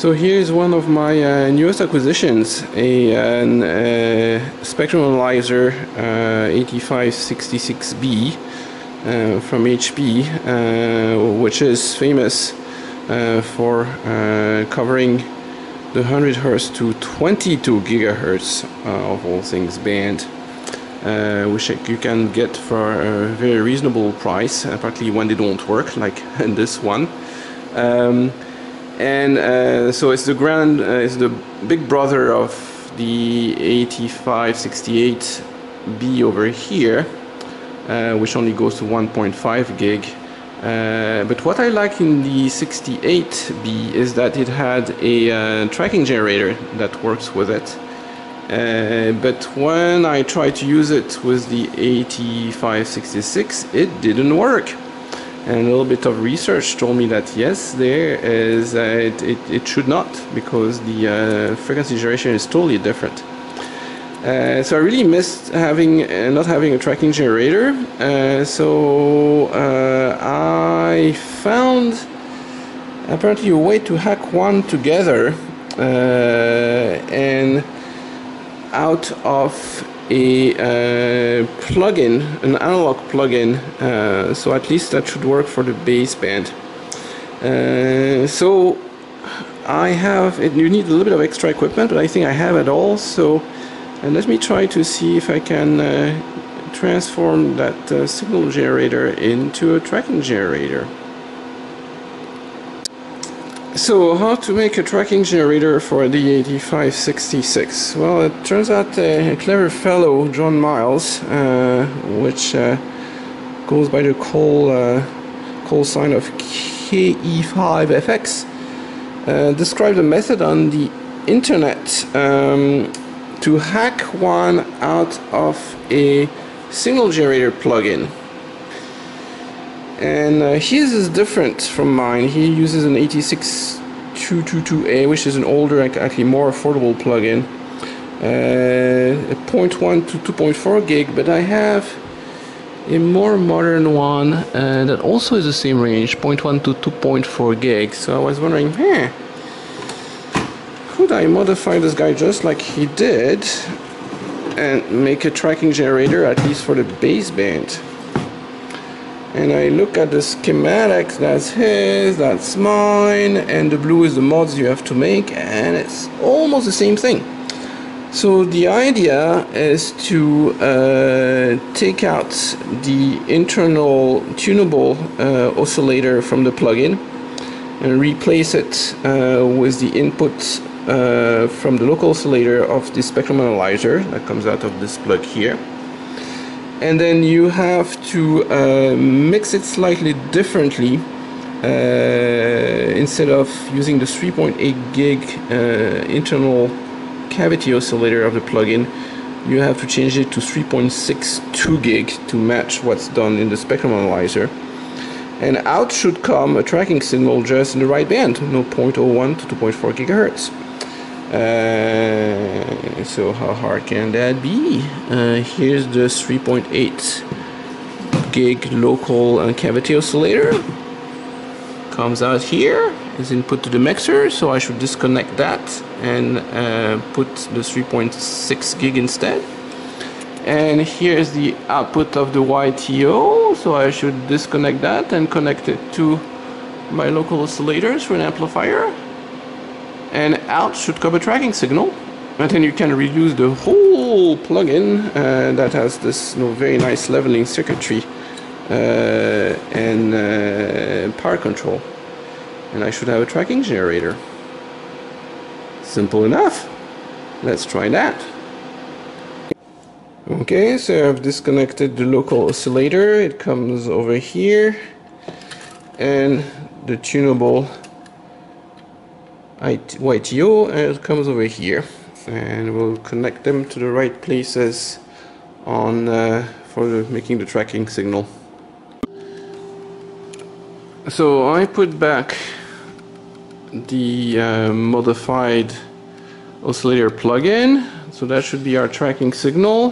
So here's one of my uh, newest acquisitions, a an, uh, spectrum analyzer uh, 8566B uh, from HP, uh, which is famous for covering the 100 Hz to 22 gigahertz of all things band. which you can get for a very reasonable price, partly when they don't work, like this one. Um, and uh, so it's the grand, uh, it's the big brother of the 8568B over here, uh, which only goes to 1.5 gig. Uh, but what I like in the 68B is that it had a uh, tracking generator that works with it. Uh, but when I tried to use it with the 8566, it didn't work and a little bit of research told me that yes there is uh, it, it, it, should not because the uh, frequency generation is totally different. Uh, so I really missed having uh, not having a tracking generator. Uh, so uh, I found apparently a way to hack one together and out of a uh, plugin, an analog plugin, uh, so at least that should work for the baseband. Uh, so I have, it, you need a little bit of extra equipment, but I think I have it all, so and let me try to see if I can uh, transform that uh, signal generator into a tracking generator. So how to make a tracking generator for the 8566? Well, it turns out a clever fellow, John Miles, uh, which uh, goes by the call, uh, call sign of KE5FX, uh, described a method on the internet um, to hack one out of a signal generator plugin and uh, his is different from mine. He uses an 86222A, which is an older, actually more affordable plugin. Uh, 0.1 to 2.4 gig, but I have a more modern one uh, that also is the same range, 0.1 to 2.4 gig. So I was wondering, could I modify this guy just like he did and make a tracking generator at least for the baseband? And I look at the schematics that's his that's mine and the blue is the mods you have to make and it's almost the same thing. So the idea is to uh, take out the internal tunable uh, oscillator from the plugin and replace it uh, with the input uh, from the local oscillator of the spectrum analyzer that comes out of this plug here and then you have to uh, mix it slightly differently uh, instead of using the 3.8 gig uh, internal cavity oscillator of the plugin you have to change it to 3.62 gig to match what's done in the spectrum analyzer. And out should come a tracking signal just in the right band no 0.01 to 2.4 gigahertz uh, so how hard can that be? Uh, here's the 3.8 gig local uh, cavity oscillator. Comes out here, is input to the mixer, so I should disconnect that and uh, put the 3.6 gig instead. And here's the output of the YTO, so I should disconnect that and connect it to my local oscillators for an amplifier and out should come a tracking signal. And then you can reuse the whole plugin uh, that has this you know, very nice leveling circuitry uh, and uh, power control. And I should have a tracking generator. Simple enough. Let's try that. Okay so I've disconnected the local oscillator. It comes over here. And the tunable YTO and it comes over here and we'll connect them to the right places on uh, for the, making the tracking signal. So I put back the uh, modified oscillator plugin so that should be our tracking signal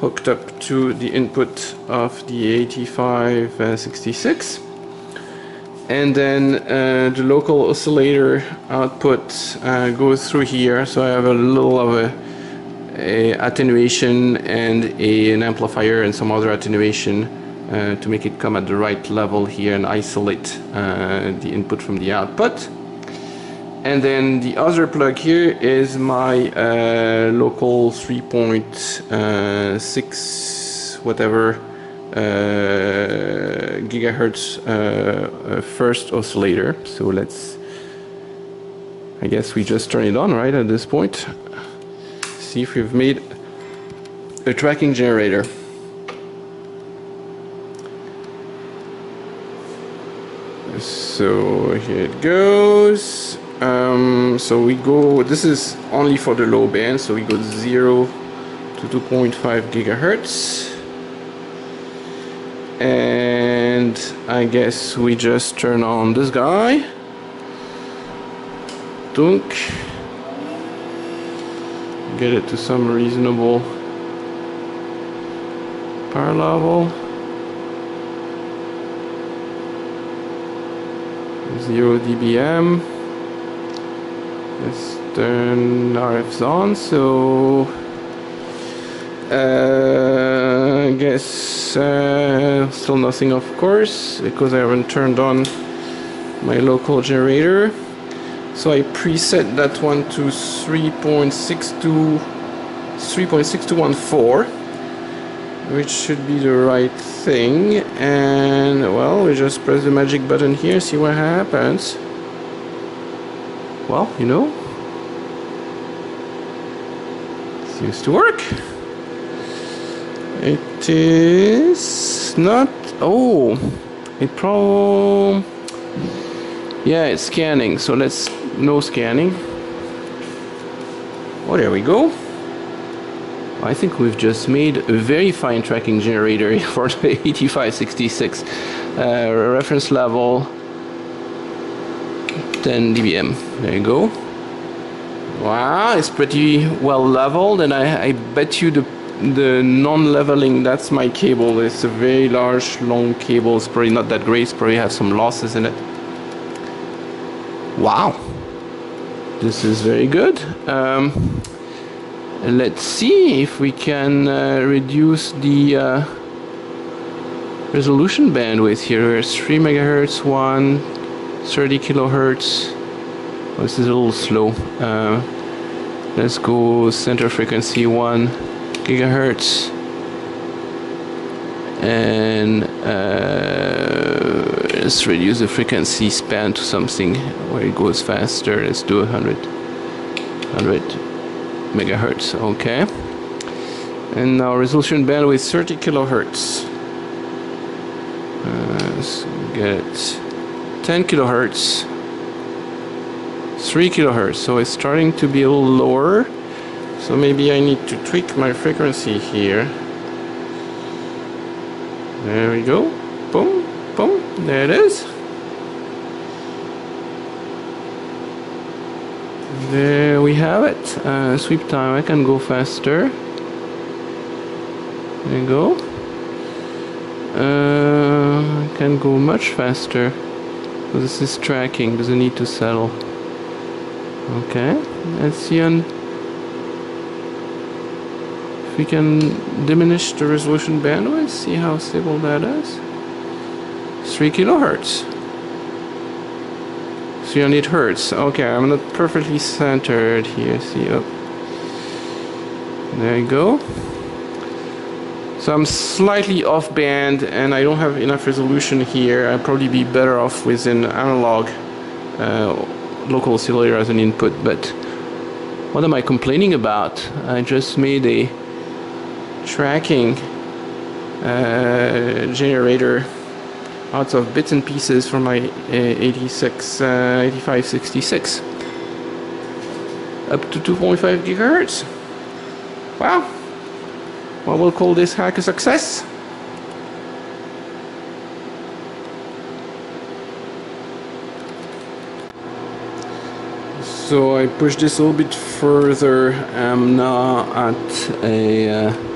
hooked up to the input of the 8566 and then uh, the local oscillator output uh, goes through here. So I have a little of a, a attenuation and a, an amplifier and some other attenuation uh, to make it come at the right level here and isolate uh, the input from the output. And then the other plug here is my uh, local 3.6 uh, whatever gigahertz uh, uh, first oscillator. So let's, I guess we just turn it on right at this point. See if we've made a tracking generator. So here it goes. Um, so we go, this is only for the low band, so we go 0 to 2.5 gigahertz and I guess we just turn on this guy. Dunk. Get it to some reasonable power level. Zero dBm let's turn RFs on so uh, guess uh, still nothing of course because I haven't turned on my local generator. So I preset that one to 3.62 3.6214 which should be the right thing. And well we just press the magic button here see what happens. Well you know seems to work it is not. Oh, it probably Yeah, it's scanning. So let's no scanning. Oh, there we go. I think we've just made a very fine tracking generator for the 8566 uh, reference level 10 dBm. There you go. Wow, it's pretty well leveled, and I, I bet you the the non-leveling that's my cable. It's a very large long cable it's probably not that great it's probably has some losses in it. Wow. This is very good. Um, let's see if we can uh, reduce the uh, resolution bandwidth here. There's 3 megahertz 1 30 kilohertz. Oh, this is a little slow. Uh, let's go center frequency 1 gigahertz. And uh, let's reduce the frequency span to something where it goes faster. Let's do 100 100 megahertz okay? And now resolution bandwidth 30 kilohertz. Uh, let's get 10 kilohertz. 3 kilohertz so it's starting to be a little lower so maybe I need to tweak my frequency here. There we go. Boom, boom, there it is. There we have it. Uh, sweep time, I can go faster. There you go. Uh, I can go much faster. This is tracking, doesn't need to settle. Okay, let's see on we can diminish the resolution bandwidth, see how stable that is. 3 kilohertz. 300 hertz. Okay, I'm not perfectly centered here. See, up. Oh. There you go. So I'm slightly off band and I don't have enough resolution here. I'd probably be better off with an analog uh, local oscillator as an input, but what am I complaining about? I just made a tracking uh, generator out of bits and pieces from my uh, 86 uh, 8566 up to 2.5 gigahertz. Well we'll call this hack a success. So I push this a little bit further I'm now at a uh,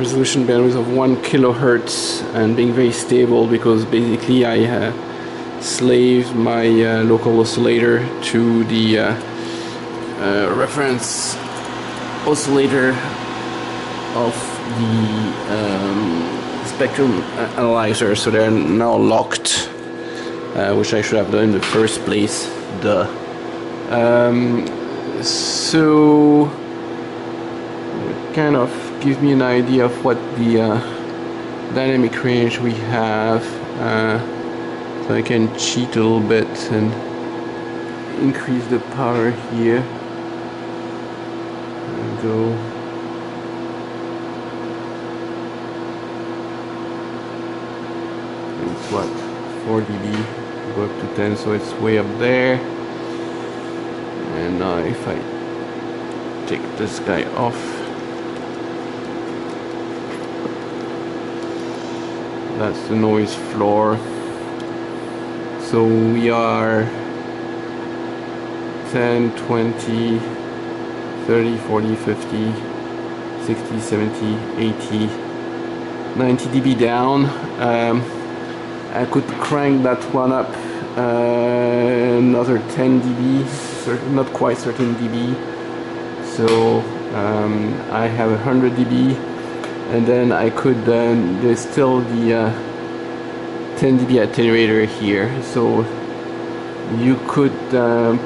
resolution bandwidth of 1 kilohertz and being very stable because basically I uh, slave my uh, local oscillator to the uh, uh, reference oscillator of the um, spectrum analyzer. So they're now locked uh, which I should have done in the first place. Duh. Um, so kind of gives me an idea of what the uh, dynamic range we have uh, so I can cheat a little bit and increase the power here. And go. It's what 4 dB go up to 10 so it's way up there. And now if I take this guy off that's the noise floor. So we are 10 20 30 40 50 60 70 80 90 dB down. Um, I could crank that one up uh, another 10 dB not quite 13 dB. So um, I have 100 dB and then I could uh, there's still the uh, 10 dB attenuator here. So you could uh,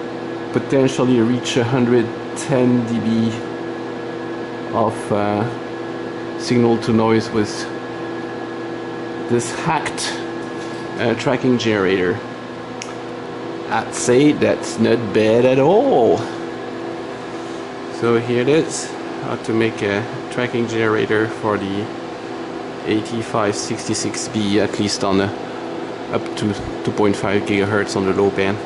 potentially reach 110 dB of uh, signal to noise with this hacked uh, tracking generator. I'd say that's not bad at all. So here it is. How to make a tracking generator for the 8566B at least on the up to 2.5 gigahertz on the low band